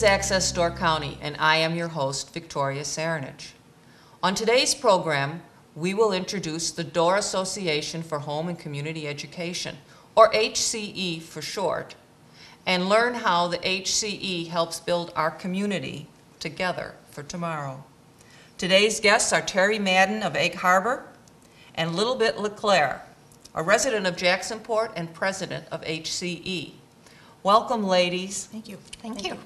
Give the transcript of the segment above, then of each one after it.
This is Access Door County, and I am your host, Victoria Cerinich. On today's program, we will introduce the Door Association for Home and Community Education, or HCE for short, and learn how the HCE helps build our community together for tomorrow. Today's guests are Teri Madden of Egg Harbor and Little Bit LeClair, a resident of Jacksonport and president of HCE. Welcome, ladies. Thank you. Thank you.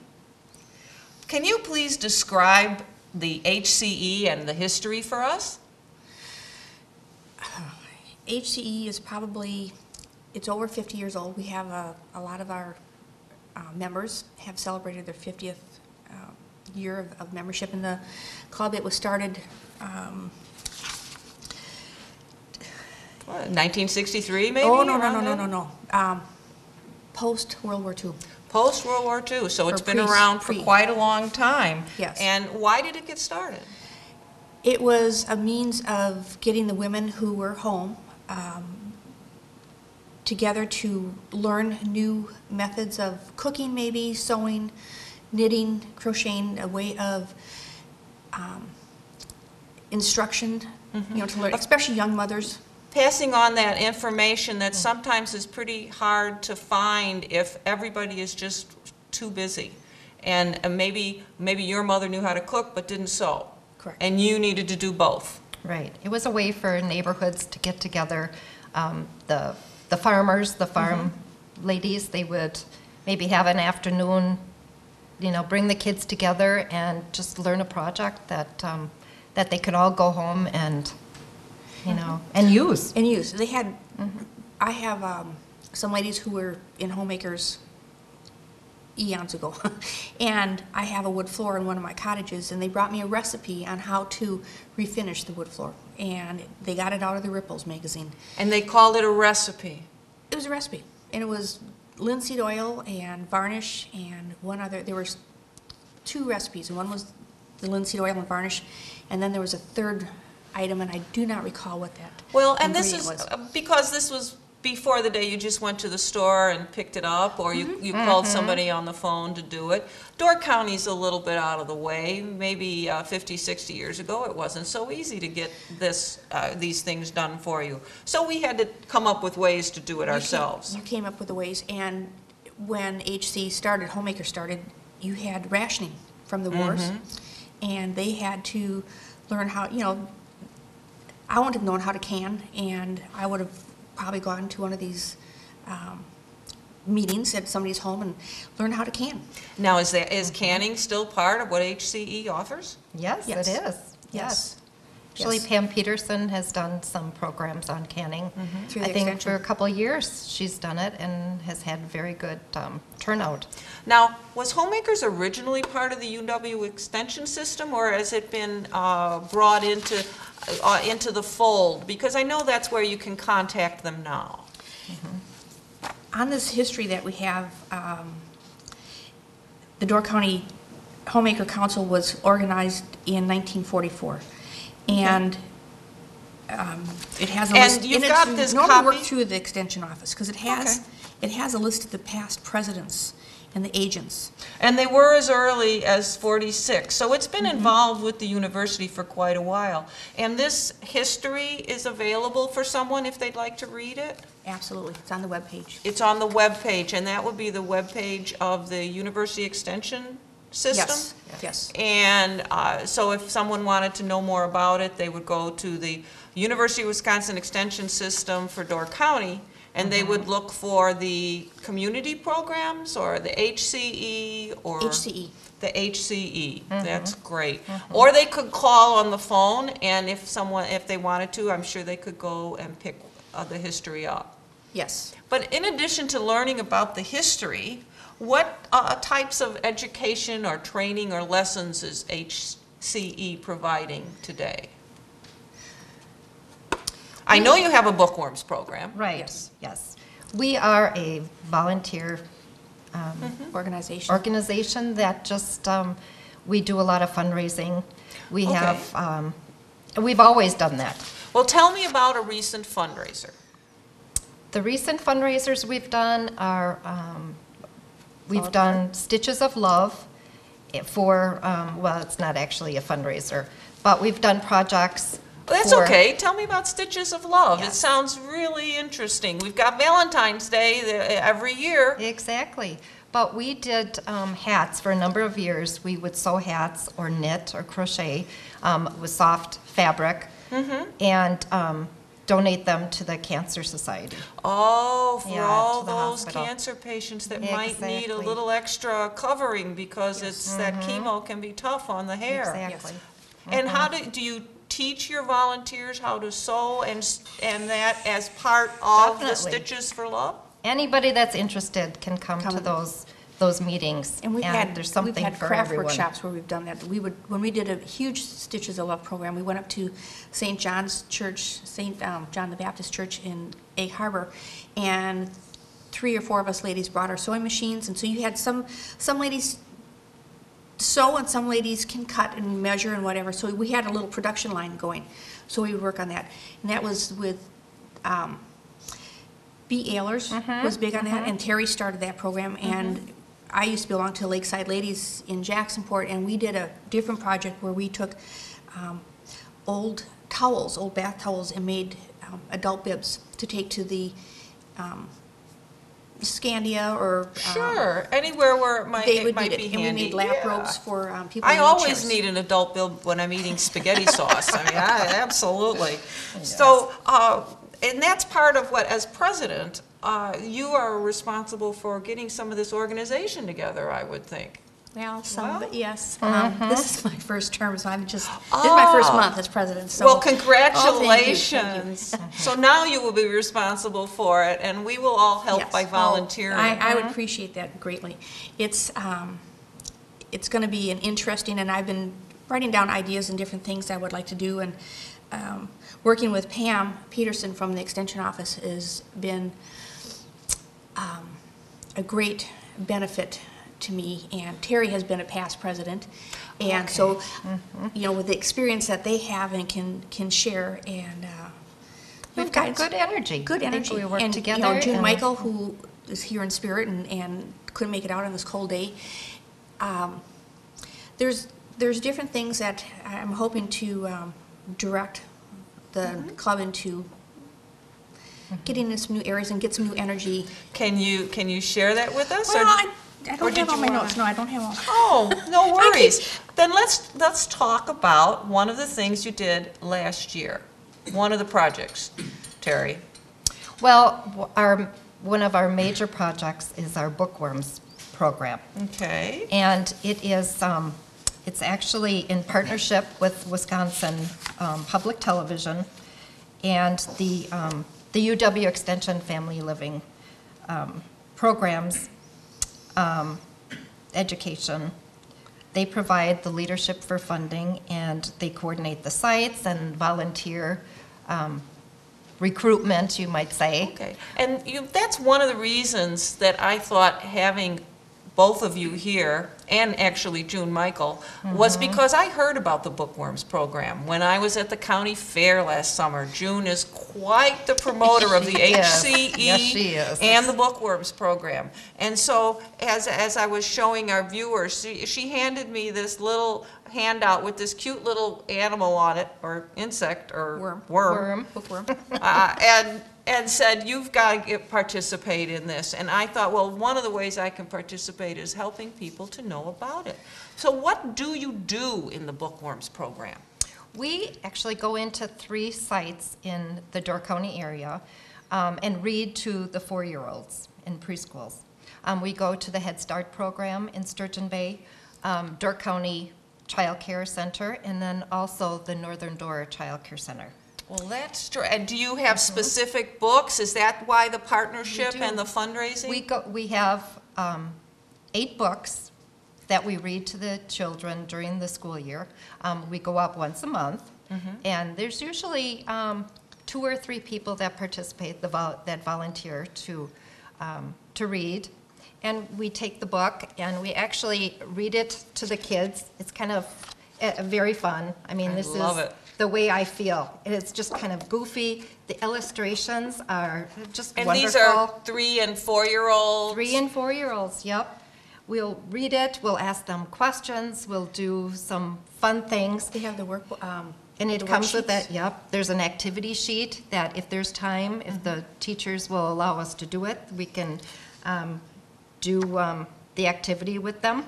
Can you please describe the HCE and the history for us? HCE is probably, it's over 50 years old. We have a, a lot of our uh, members have celebrated their 50th uh, year of, of membership in the club. It was started, um, What, 1963, maybe? oh, no, no, around no, no, no, no. Um, Post-World War II. Post-World War II, so it's Or been pre- around for pre. quite a long time. Yes. And why did it get started? It was a means of getting the women who were home um, together to learn new methods of cooking, maybe sewing, knitting, crocheting, a way of um, instruction, you know, to learn, especially young mothers. Passing on that information Mm. that sometimes is pretty hard to find if everybody is just too busy. And uh, maybe, maybe your mother knew how to cook but didn't sew. Correct. And you needed to do both. Right. It was a way for neighborhoods to get together. Um, The, the farmers, the farm ladies, they would maybe have an afternoon, you know, bring the kids together and just learn a project that, um, that they could all go home and, you know, and use. And use. They had, I have um, some ladies who were in homemakers eons ago, and I have a wood floor in one of my cottages, and they brought me a recipe on how to refinish the wood floor, and they got it out of the Ripples magazine. And they called it a recipe. It was a recipe, and it was linseed oil and varnish and one other. There were two recipes, and one was the linseed oil and varnish, and then there was a third item, and I do not recall what that Well, and this is, ingredient was. uh, because this was before the day you just went to the store and picked it up, or you, you called somebody on the phone to do it. Door County's a little bit out of the way. Maybe uh, 50, 60 years ago, it wasn't so easy to get this, uh, these things done for you. So we had to come up with ways to do it You came- ourselves. You came up with the ways, and when HC started, Homemaker started, you had rationing from the wars, Mm-hmm. and they had to learn how, you know, I wouldn't have known how to can, and I would have probably gone to one of these um, meetings at somebody's home and learned how to can. Now, is that, is canning still part of what HCE offers? Yes, Yes. it is. Yes. Actually, Yes. Pam Peterson has done some programs on canning. Through I think extension. for a couple of years, she's done it and has had very good um, turnout. Now, was Homemakers originally part of the UW Extension System, or has it been uh, brought into, uh, into the fold? Because I know that's where you can contact them now. on this history that we have, um, the Door County Homemaker Council was organized in 1944. And um, it has a And list. you've it's got this Normally work copy? through the extension office, because it has, it has a list of the past presidents and the agents. And they were as early as 46, so it's been involved with the university for quite a while. And this history is available for someone if they'd like to read it? Absolutely, it's on the webpage. It's on the web page, and that would be the web page of the University Extension System? Yes, yes. And uh, so if someone wanted to know more about it, they would go to the University of Wisconsin Extension System for Door County, and they Mm-hmm. would look for the community programs, or the HCE, or... HCE. The HCE, Mm-hmm. that's great. Or they could call on the phone, and if someone, if they wanted to, I'm sure they could go and pick uh, the history up. Yes. But in addition to learning about the history, what uh, types of education or training or lessons is HCE providing today? I know you have a bookworms program. Right, Yes. yes. We are a volunteer um, Organization. organization that just, um, we do a lot of fundraising. We Okay. have, um, we've always done that. Well, tell me about a recent fundraiser. The recent fundraisers we've done are, um, we've done Stitches of Love, for, um, well, it's not actually a fundraiser, but we've done projects. That's for- okay. Tell me about Stitches of Love. It Yes. sounds really interesting. We've got Valentine's Day the- every year. Exactly. But we did um, hats for a number of years. We would sew hats or knit or crochet um, with soft fabric Mm-hmm. and um, donate them to the Cancer Society. Oh, for Yeah, all those hospital. cancer patients that might need a little extra covering because it's, that mm-hmm. chemo can be tough on the hair. Exactly. Mm-hmm. And how do, do you teach your volunteers how to sew and, and that as part of the Stitches for Love? Anybody that's interested can come to Come. those, those meetings. And we've had, there's we've something had for craft everyone. workshops where we've done that. We would, when we did a huge Stitches of Love program, we went up to St. John's Church, St. um, John the Baptist Church in Egg Harbor, and three or four of us ladies brought our sewing machines, and so you had some, some ladies sew and some ladies can cut and measure and whatever, so we had a little production line going. So we would work on that. And that was with, um, B. Ayers was big on that, and Teri started that program, and I used to belong to Lakeside Ladies in Jacksonport, and we did a different project where we took um, old towels, old bath towels, and made um, adult bibs to take to the um, Scandia or. um, Sure, anywhere where it might, They it would might need be it, handy. and we made lap Yeah. robes for um, people I always wheelchairs. need an adult bib when I'm eating spaghetti sauce. I mean, I, absolutely. So, uh, and that's part of what, as president, uh, you are responsible for getting some of this organization together, I would think. Well, some, but Well. yes. Um, This is my first term, so I'm just, this is my first Ah. month as president, so. Well, Oh, thank you, thank you. congratulations. So now you will be responsible for it, and we will all help Yes. by Oh, volunteering. I, I would appreciate that greatly. It's, um, it's gonna be an interesting, and I've been writing down ideas and different things I would like to do, and, um, working with Pam Peterson from the Extension Office has been, um, a great benefit to me, and Teri has been a past president. And so, you know, with the experience that they have and can, can share, and, uh, We've got good energy. Good energy. we work and, together. You know, June Michael, who is here in spirit and, and couldn't make it out on this cold day. Um, there's, there's different things that I'm hoping to um, direct the Mm-hmm. club into getting into some new areas and get some new energy. Can you, can you share that with us? or- Well, I, I don't did have all my notes. No, I don't have all. Oh, no worries. Then let's, let's talk about one of the things you did last year, one of the projects, Teri. Well, our, one of our major projects is our bookworms program. Okay. And it is, um, it's actually in partnership with Wisconsin um, Public Television and the, um, the UW Extension Family Living um, programs, um, education. They provide the leadership for funding, and they coordinate the sites and volunteer um, recruitment, you might say. Okay, and you, that's one of the reasons that I thought having both of you here, and actually June Michael, was Mm-hmm. because I heard about the Bookworms program when I was at the county fair last summer. June is quite the promoter of the She is. HCE Yes, she is. and the Bookworms program. And so, as, as I was showing our viewers, she, she handed me this little handout with this cute little animal on it, or insect, or Worm. Worm. Bookworm. uh, and and said, "You've got to participate in this." And I thought, well, one of the ways I can participate is helping people to know about it. So, what do you do in the Bookworms program? We actually go into three sites in the Door County area um, and read to the four-year-olds in preschools. Um, We go to the Head Start program in Sturgeon Bay, um, Door County Child Care Center, and then also the Northern Door Child Care Center. Well, that's true. And do you have specific books? Is that why the partnership and the fundraising? We go, we have um, eight books that we read to the children during the school year. Um, We go up once a month, and there's usually um, two or three people that participate, the vol- that volunteer to, um, to read. And we take the book, and we actually read it to the kids. It's kind of eh, very fun. I mean, I this is it. The way I feel. It's just kind of goofy. The illustrations are just and wonderful. these are three and four year olds. Three and four-year-olds, yep. we'll read it, we'll ask them questions, we'll do some fun things. They have the work, um. And it the comes with worksheets. that, yep, there's an activity sheet that if there's time, if the teachers will allow us to do it, we can um, do um, the activity with them.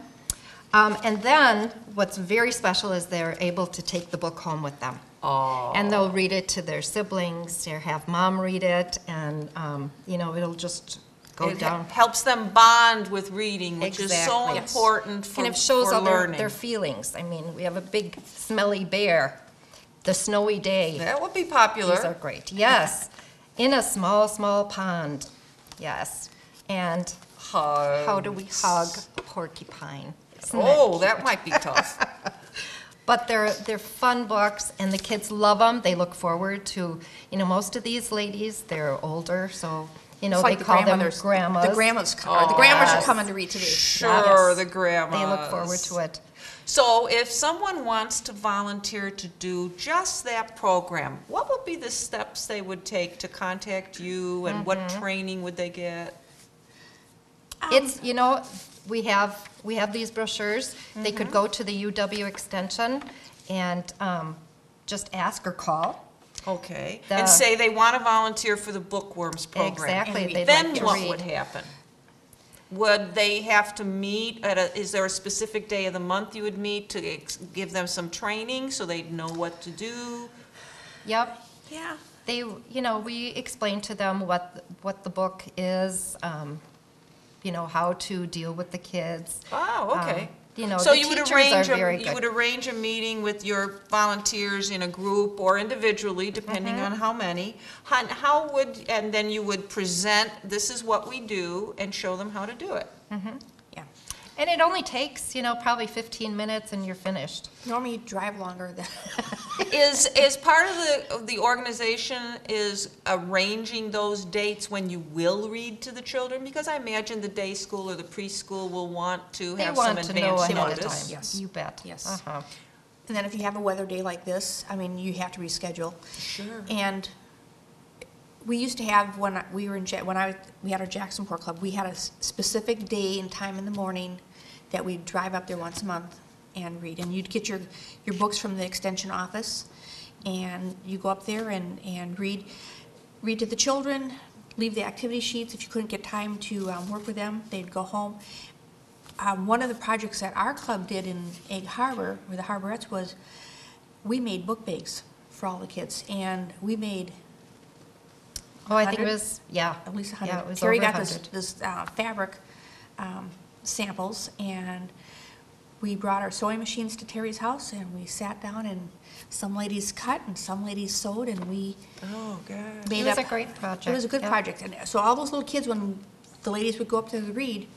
Um, And then, what's very special is they're able to take the book home with them. Oh. And they'll read it to their siblings, or have mom read it, and, um, you know, it'll just go It down. helps them bond with reading, which is so Yes. important for, And it shows all their, their feelings. I mean, we have a big smelly bear, the snowy day. That would be popular. These are great, yes. In a small, small pond, yes. And how do we hug a porcupine? Isn't Oh, cute? that might be tough. But they're, they're fun books, and the kids love them. They look forward to, you know, most of these ladies, they're older, so, you know, It's they like the call them grandmothers- grandmas. The grandmas, co- or the grandmas are coming to read today. Sure, Yes. the grandmas. They look forward to it. So if someone wants to volunteer to do just that program, what would be the steps they would take to contact you and what Mm-hmm. training would they get? It's, you know, we have, we have these brochures. They could go to the UW Extension and um, just ask or call. Okay, The- and say they want to volunteer for the bookworms program. Exactly. And they'd Then like to what read. would happen? Would they have to meet at a, is there a specific day of the month you would meet to ex- give them some training so they'd know what to do? Yep, Yeah. they, you know, we explain to them what, what the book is, um, you know, how to deal with the kids. Oh, okay. Um, You know, So the you would teachers arrange a- You would arrange a meeting with your volunteers in a group or individually, depending Mm-hmm. on how many. How, how would, and then you would present, this is what we do, and show them how to do it. Yeah. And it only takes, you know, probably 15 minutes and you're finished. Normally you drive longer than. Is, is part of the, of the organization is arranging those dates when you will read to the children? Because I imagine the day school or the preschool will want to They have some want to know advance ahead of notice. time. Yes. You bet. Yes. Uh-huh. And then if you have a weather day like this, I mean, you have to reschedule. Sure. And we used to have, when I- we were in, Ja- when I, we had our Jacksonport Club, we had a s- specific day and time in the morning that we'd drive up there once a month and read. And you'd get your, your books from the extension office, and you go up there and, and read, read to the children, leave the activity sheets. If you couldn't get time to um, work with them, they'd go home. Um, One of the projects that our club did in Egg Harbor, where the Harborettes was, we made book bags for all the kids, and we made Oh, I think it was, yeah. at least a Yeah, it was Teri over got this, 100. this uh, fabric um, samples, and we brought our sewing machines to Teri's house, and we sat down, and some ladies cut, and some ladies sewed, and we Oh, God. made It was up. a great project. It was a good yeah. project, and so all those little kids, when the ladies would go up to the read,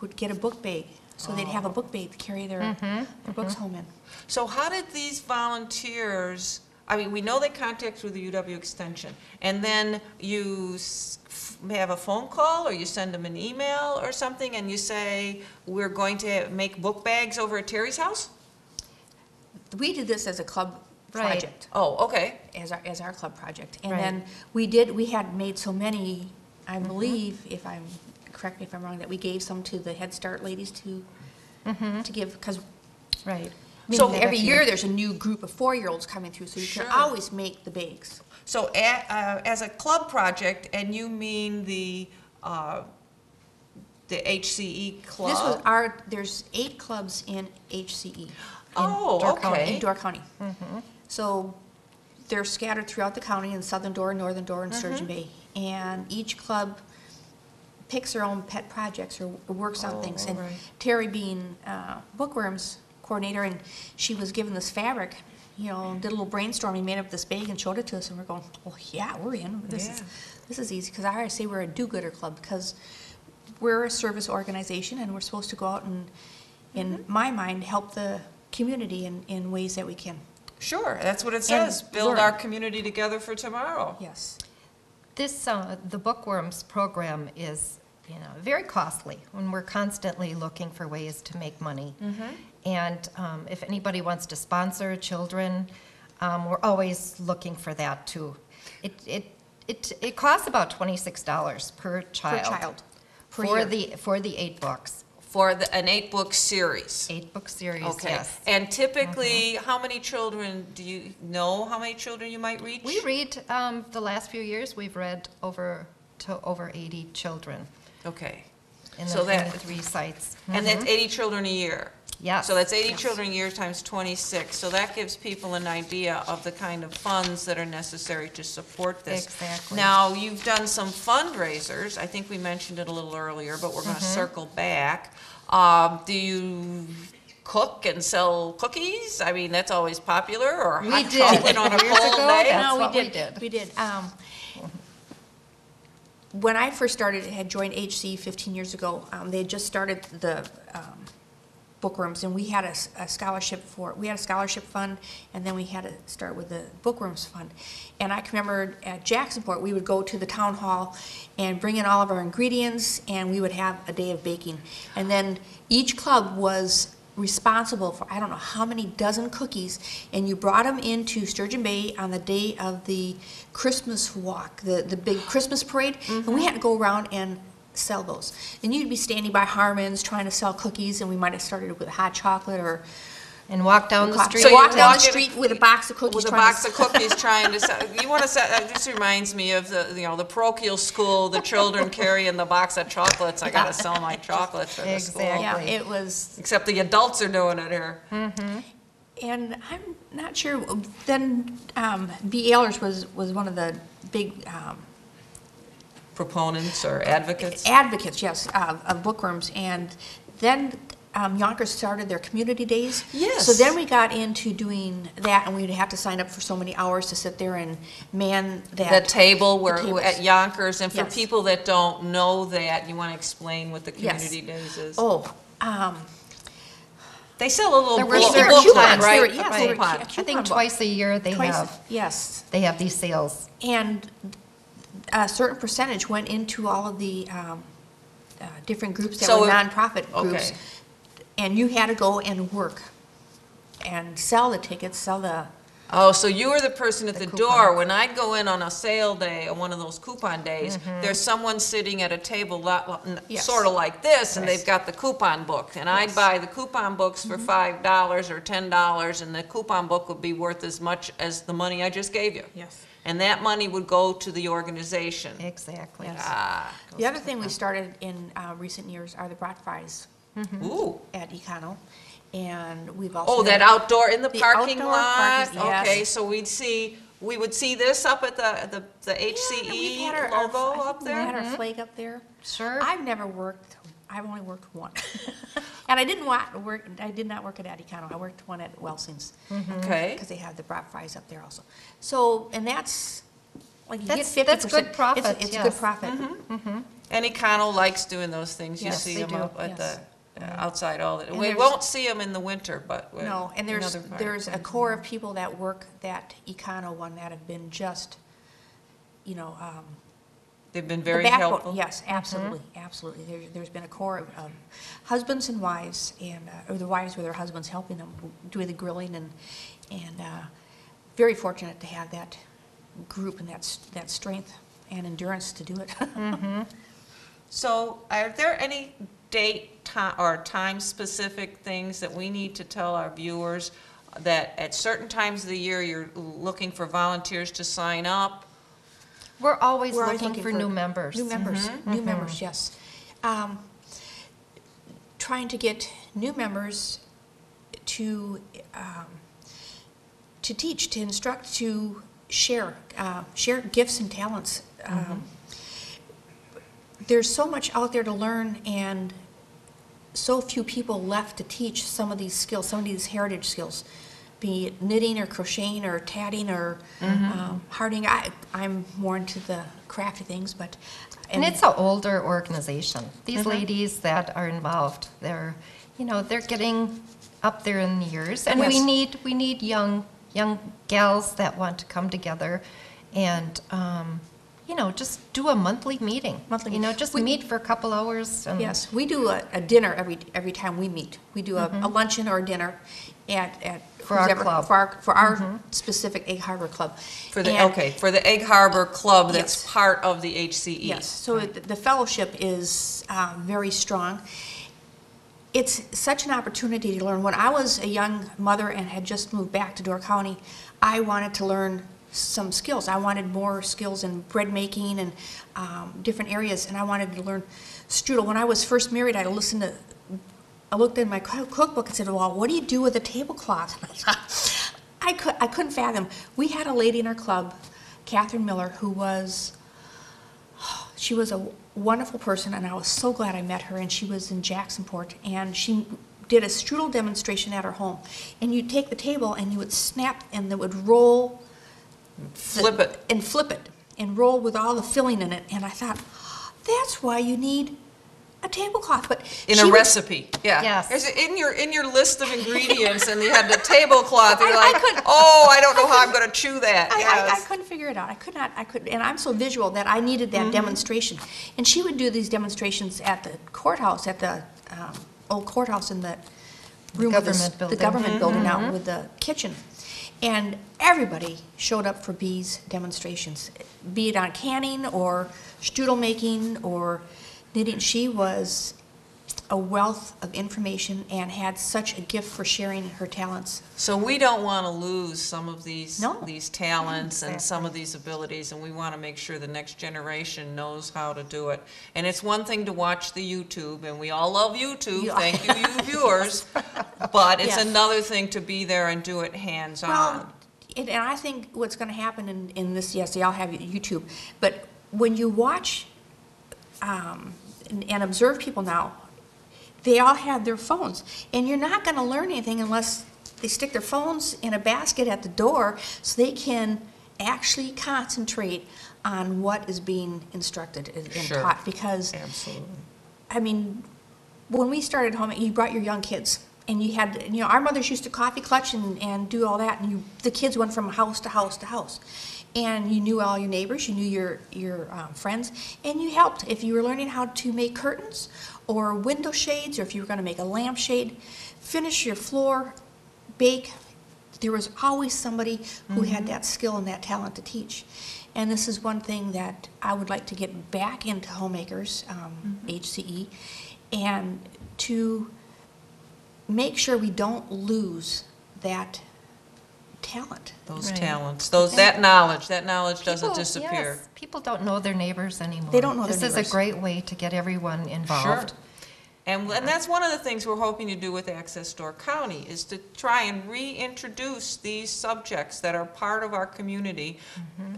would get a book bag, so they'd have a book bag to carry their, Mm-hmm, their books home in. So how did these volunteers, I mean, we know they contact through the UW Extension, and then you s- f- have a phone call, or you send them an email or something, and you say, we're going to make book bags over at Teri's house? We did this as a club Right. project. Oh, okay. as our, as our club project. And Right. then we did, we had made so many, I Mm-hmm. believe, if I'm, correct me if I'm wrong, that we gave some to the Head Start ladies to, to give, because Right. So- every year there's a new group of four-year-olds coming through, so you can Sure. always make the bags. So a- uh, as a club project, and you mean the, uh, the HCE club? This was our, there's eight clubs in HCE. Oh, Door County. okay. in Door County. Mm-hmm. So they're scattered throughout the county in Southern Door, Northern Door, and Sturgeon Mm-hmm. Bay. And each club picks their own pet projects or works on Oh, things. And. Teri being uh, bookworms coordinator, and she was given this fabric, you know, did a little brainstorming, made up this bag and showed it to us, and we're going, oh, yeah, we're in. This is, this is easy, because I always say we're a do-gooder club, because we're a service organization, and we're supposed to go out and, in Mm-hmm. my mind, help the community in, in ways that we can. Sure, that's what it says, build learn. our community together for tomorrow. Yes. This, uh, the Bookworms program is, you know, very costly when we're constantly looking for ways to make money. And um, if anybody wants to sponsor children, um, we're always looking for that too. It, it, it, it costs about twenty-six dollars per child. Per child, per For year. the, for the eight books. For the, an eight-book series? Eight-book series, Okay. yes. And typically, how many children, do you know how many children you might reach? We read, um, the last few years, we've read over, to over 80 children Okay. in So the, in that- the three sites. And that's 80 children a year? Yes. So that's 80 yes. children a year times 26. So that gives people an idea of the kind of funds that are necessary to support this. Exactly. Now, you've done some fundraisers. I think we mentioned it a little earlier, but we're going Mm-hmm. to circle back. Um, Do you cook and sell cookies? I mean, that's always popular, or We hot did. chocolate on a Years cold ago, day? That's No, we what we did. did. We did. Um, When I first started, had joined HC 15 years ago, um, they had just started the um, bookworms, and we had a scholarship for, we had a scholarship fund, and then we had to start with the bookworms fund. And I can remember at Jacksonport, we would go to the town hall and bring in all of our ingredients, and we would have a day of baking. And then each club was responsible for I don't know how many dozen cookies, and you brought them into Sturgeon Bay on the day of the Christmas walk, the, the big Christmas parade, and we mm-hmm. had to go around and sell those. And you'd be standing by Harmon's trying to sell cookies, and we might have started with hot chocolate or And walk down the street. So walk you're down the walking- street with a box of cookies. With a trying to box of cookies trying to sell, you want to sell, that just reminds me of the, you know, the parochial school, the children carrying the box of chocolates, I gotta sell my chocolates for the school. Exactly. Yeah, it was Except the adults are doing it here. And I'm not sure, then, um, B. Ayers was, was one of the big, um, Proponents or advocates? advocates, yes, of, of bookworms. And then, um, Younkers started their community days. Yes. So then we got into doing that, and we'd have to sign up for so many hours to sit there and man The that. table where, tables. at Younkers, and for Yes. people that don't know that, you want to explain what the Yes. community days is? Oh, um, They sell a little There were book certain booklet, coupons. There right? were- yes, A there were coupon. I think twice a year they twice, have, yes. they have these sales. And a certain percentage went into all of the um, uh, different groups that So were it- nonprofit groups. okay. And you had to go and work and sell the tickets, sell the, Oh, so you were the person at The the coupon. door. When I'd go in on a sale day, on one of those coupon days, Mm-hmm. there's someone sitting at a table, lot- Yes. sort of like this, and Yes. they've got the coupon book. And I'd Yes. buy the coupon books Mm-hmm. for five dollars or ten dollars, and the coupon book would be worth as much as the money I just gave you. Yes. And that money would go to the organization. Exactly. Yes. Ah, the other thing we started in uh, recent years are the brat fries ooh. at Econo. And we've also. Oh, that outdoor, in the The parking outdoor lot? parking, yes. Okay, so we'd see, we would see this up at the, the the Yeah, we've HCE had our- our- logo I think up We there? had our flag up there. Sure. I've never worked, I've only worked one. And I didn't wa- work, I did not work at Adicano, I worked one at Welsing's. Okay. Because they have the brat fries up there also. So, and that's, like, you get That's- fifty that's percent. good profit, It's a yes. good profit. And Econo likes doing those things. You Yes, see them do, up at the, yes. uh, outside all the, And we won't see them in the winter, but. No, and there's, there's a core of people that work that Econo one that have been just, you know, um, They've been The very backbone- helpful. Yes, absolutely, absolutely. There, there's been a core of, of husbands and wives, and, uh, or the wives with their husbands helping them do the grilling, and, and, uh, very fortunate to have that group and that, s- that strength and endurance to do it. So are there any date, ti- or time-specific things that we need to tell our viewers that at certain times of the year, you're looking for volunteers to sign up? We're always We're always looking for new members. New members, Mm-hmm. new members, yes. Um, Trying to get new members to, um, to teach, to instruct, to share, uh, share gifts and talents. Mm-hmm. Um, There's so much out there to learn and so few people left to teach some of these skills, some of these heritage skills, be it knitting or crocheting or tatting or Mm-hmm. um, harding. I, I'm more into the crafty things, but. And it's an older organization. These Mm-hmm. ladies that are involved, they're, you know, they're getting up there in years. And we need, we need young, young gals that want to come together and, um, you know, just do a monthly meeting. Monthly You know, just We- meet for a couple hours and. Yes, we do a, a dinner every, every time we meet. We do a, a luncheon or a dinner at, at. Mm-hmm. For our club. Mm-hmm. For our, for our specific Egg Harbor Club. For the, And- okay, for the Egg Harbor Club that's Yes. part of the HCE? Yes, so it- the fellowship is um, very strong. it's such an opportunity to learn. When I was a young mother and had just moved back to Door County, I wanted to learn some skills. I wanted more skills in bread making and um, different areas, and I wanted to learn strudel. When I was first married, I listened to, I looked in my cookbook and said, "Well, what do you do with a tablecloth?" I could, I couldn't fathom. We had a lady in our club, Catherine Miller, who was she was a wonderful person, and I was so glad I met her. And she was in Jacksonport, and she did a strudel demonstration at her home. And you'd take the table, and you would snap, and it would roll. the- Flip it. And flip it, and roll with all the filling in it. And I thought, that's why you need a tablecloth. But In a would- recipe, yeah. Yes. Is In your, in your list of ingredients, and you had the tablecloth, and you're I- I like, couldn't- oh, I don't know how I'm gonna chew that, I, I, I yes. couldn't figure it out. I could not, I could, and I'm so visual that I needed Mm-hmm. that demonstration. And she would do these demonstrations at the courthouse, at the um, old courthouse in the room with the, s- government the building. government building Mm-hmm. out with the kitchen. And everybody showed up for Bee's demonstrations, be it on canning or strudel making or knitting. She was a wealth of information and had such a gift for sharing her talents. So we don't wanna lose some of these, No. these talents and some of these abilities, and we wanna make sure the next generation knows how to do it. And it's one thing to watch the YouTube, and we all love YouTube, thank you, you viewers, but it's Yes. another thing to be there and do it hands-on. Well, and, and I think what's gonna happen in, in this, yes, they all have YouTube, but when you watch, um, and, and observe people now, they all have their phones, and you're not gonna learn anything unless they stick their phones in a basket at the door so they can actually concentrate on what is being instructed and and Sure. taught, because Absolutely. I mean, when we started home, you brought your young kids, and you had, you know, our mothers used to coffee clutch and, and do all that, and you, the kids went from house to house to house. And you knew all your neighbors, you knew your, your um, friends, and you helped. If you were learning how to make curtains, or window shades, or if you were gonna make a lampshade, finish your floor, bake, there was always somebody who had that skill and that talent to teach. And this is one thing that I would like to get back into homemakers, um, HCE, and to make sure we don't lose that talent. Those Right. talents, those, that knowledge, that knowledge doesn't People- disappear. yes, People don't know their neighbors anymore. They don't know their This is neighbors. a great way to get everyone Sure. involved. And, and that's one of the things we're hoping to do with Access Door County, is to try and reintroduce these subjects that are part of our community,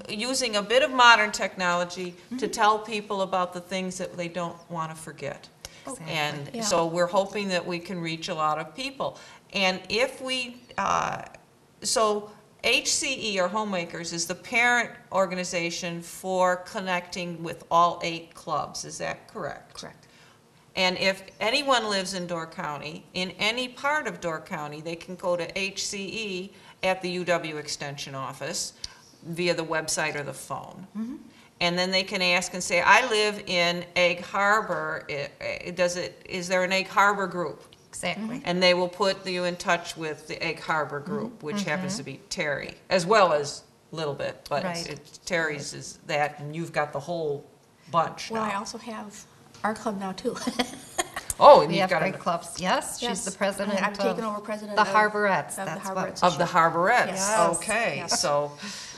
using a bit of modern technology to tell people about the things that they don't want to forget. And so we're hoping that we can reach a lot of people. And if we, uh, so HCE, or Homemakers, is the parent organization for connecting with all eight clubs, is that correct? Correct. And if anyone lives in Door County, in any part of Door County, they can go to HCE at the UW Extension Office via the website or the phone. Mm-hmm. And then they can ask and say, I live in Egg Harbor, I- I- does it, is there an Egg Harbor group? Exactly. And they will put you in touch with the Egg Harbor group, which happens to be Teri, as well as Little Bit, but Right. it's- Teri's is that, and you've got the whole bunch Well, I now. also have our club now, too. Oh, and We you've have got great a clubs, yes, she's Yes. the president I've taken over president the of- Harborettes, of the that's what. Harborettes. Of the Harborettes, Yes. okay, Yes. so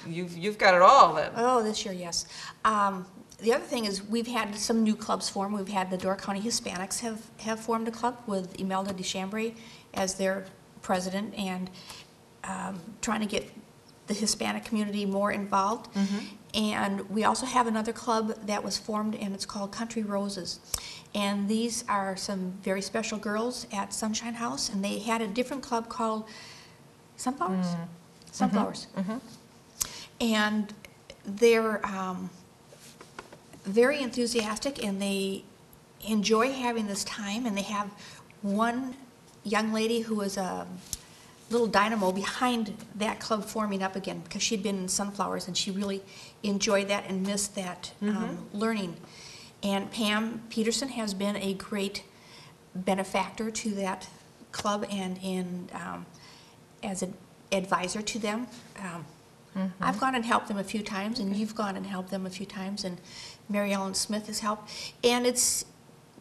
you've, you've got it all then. Oh, this year, yes. Um, The other thing is, we've had some new clubs form. We've had the Door County Hispanics have, have formed a club with Imelda DeChambray as their president and um, trying to get the Hispanic community more involved. And we also have another club that was formed, and it's called Country Roses. And these are some very special girls at Sunshine House, and they had a different club called Sunflowers? Sunflowers. And they're um, very enthusiastic and they enjoy having this time. And they have one young lady who is a little dynamo behind that club forming up again because she'd been in Sunflowers and she really enjoyed that and missed that um, learning. And Pam Peterson has been a great benefactor to that club and in um, as an advisor to them. Um, Mm-hmm. I've gone and helped them a few times, and you've gone and helped them a few times, and Mary Ellen Smith has helped. And it's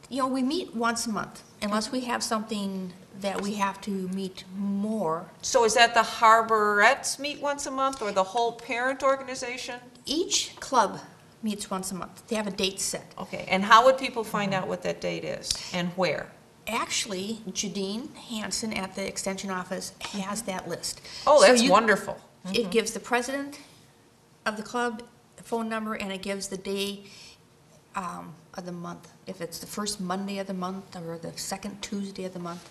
You know, we meet once a month, unless we have something that we have to meet more. So is that the Harborettes meet once a month, or the whole parent organization? Each club meets once a month. They have a date set. Okay, and how would people find out what that date is, and where? Actually, Jadine Hanson at the Extension Office has mm-hmm. that list. Oh, So that's you- wonderful. It gives the president of the club a phone number, and it gives the day um, of the month. If it's the first Monday of the month, or the second Tuesday of the month.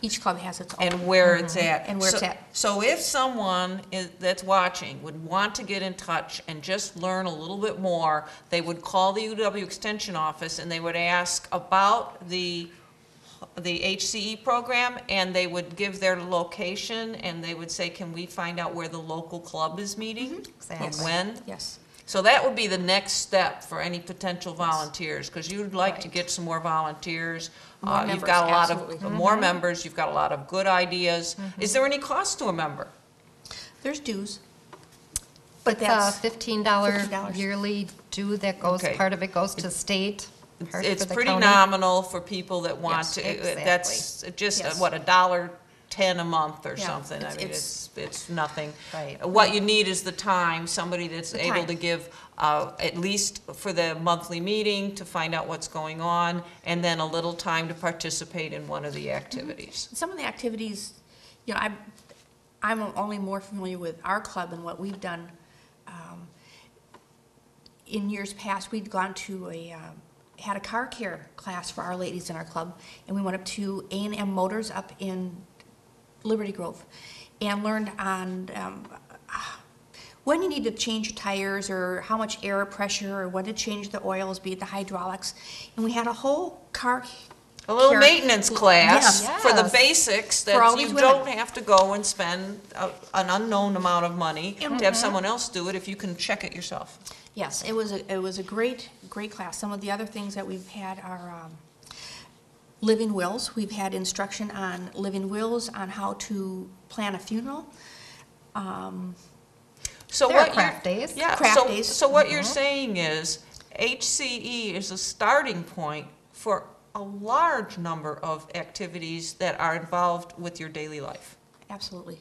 Each club has its own. And where it's at. And where it's So- at. So if someone is, that's watching would want to get in touch and just learn a little bit more, they would call the UW Extension Office and they would ask about the, the HCE program, and they would give their location, and they would say, can we find out where the local club is meeting? Mm-hmm. And Exactly. when? Yes. So that would be the next step for any potential volunteers, because you'd like to Right. get some more volunteers. More Uh, You've got a lot of, absolutely. more mm-hmm. members, you've got a lot of good ideas. Mm-hmm. Is there any cost to a member? There's dues. But It's a that's, fifteen dollar $15. yearly due that goes, Okay. part of it goes to state. It's for the pretty county. nominal for people that want Yes, to, uh, that's just, uh, Yes. what, a dollar ten a month or Yeah, something? I it's- mean, it's- it's, it's nothing. Right. What you need is the time, somebody that's The able time. to give, uh, at least for the monthly meeting, to find out what's going on, and then a little time to participate in one of the activities. some of the activities, you know, I'm, I'm only more familiar with our club and what we've done. Um, In years past, we'd gone to a, um, had a car care class for our ladies in our club, and we went up to A and M Motors up in Liberty Grove, and learned on, um, when you need to change your tires, or how much air pressure, or when to change the oils, be it the hydraulics, and we had a whole car. A little care- maintenance class for the basics, that you women. don't have to go and spend a- an unknown amount of money to Mm-hmm. have someone else do it if you can check it yourself. Yes, it was a, it was a great, great class. Some of the other things that we've had are um, living wills. We've had instruction on living wills, on how to plan a funeral. Um, So There are what you're- craft days. Yeah, Craft so, days. so what you're saying is HCE is a starting point for a large number of activities that are involved with your daily life. Absolutely.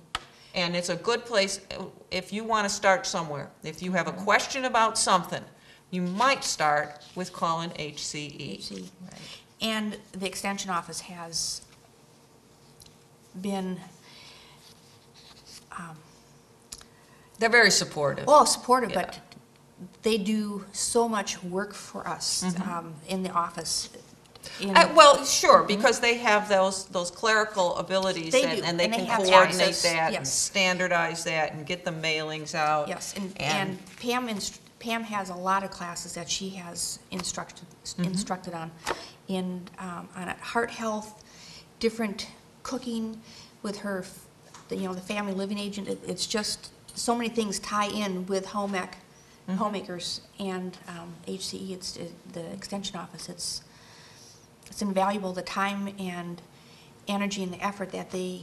And it's a good place, if you want to start somewhere, if you have a question about something, you might start with calling HCE. HC. And the extension office has been, They're very supportive. well, supportive, but they do so much work for us um, in the office. In- Uh, well, sure, because they have those, those clerical abilities They and do, and they and they can have coordinate access, that and yes. standardize that and get the mailings out. Yes, and, and Pam, inst- Pam has a lot of classes that she has instructed, instructed on, in, um, on heart health, different cooking with her, f- the, you know, the family living agent, It- it's just, so many things tie in with home ec, homemakers and, um, HCE, it's, it- the extension office, it's, it's invaluable, the time and energy and the effort that they,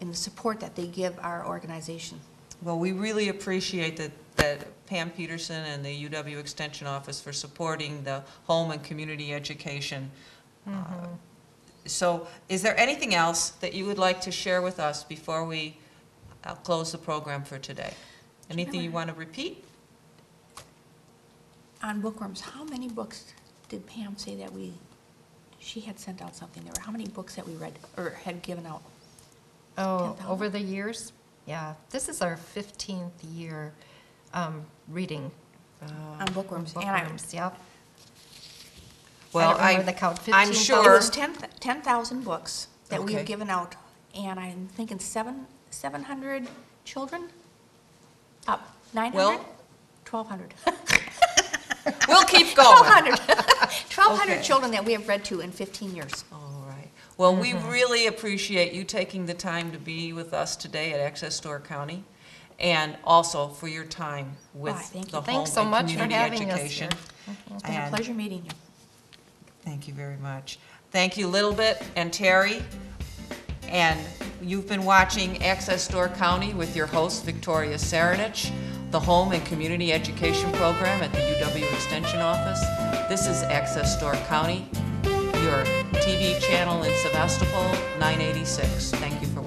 and the support that they give our organization. Well, we really appreciate that, that Pam Peterson and the UW Extension Office for supporting the home and community education. Uh, So is there anything else that you would like to share with us before we uh, close the program for today? Anything you want to repeat? On bookworms, how many books did Pam say that we, she had sent out something. There were how many books that we read or had given out? Oh, over the years? Yeah. This is our 15th year um, reading. Uh, On bookworms. And I- Bookworms. Well, I don't remember the count, I'm It sure, was 10 th- 10,000 books that we have given out, and I'm thinking seven, 700 children? Up, 900? Well- 1,200? we'll keep going. hundred. Twelve hundred Okay. children that we have read to in fifteen years. All right. Well, we mm-hmm. really appreciate you taking the time to be with us today at Access Door County, and also for your time with Why, thank you. the home Thanks so and much for community having us education. here. It's been a And- pleasure meeting you. Thank you very much. Thank you, Little Bit and Teri. And you've been watching Access Door County with your host, Victoria Cerinich, the Home and Community Education Program at the UW Extension Office. This is Access Door County. Your TV channel in Sevastopol, 986. Thank you.